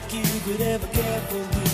like you could ever care for me.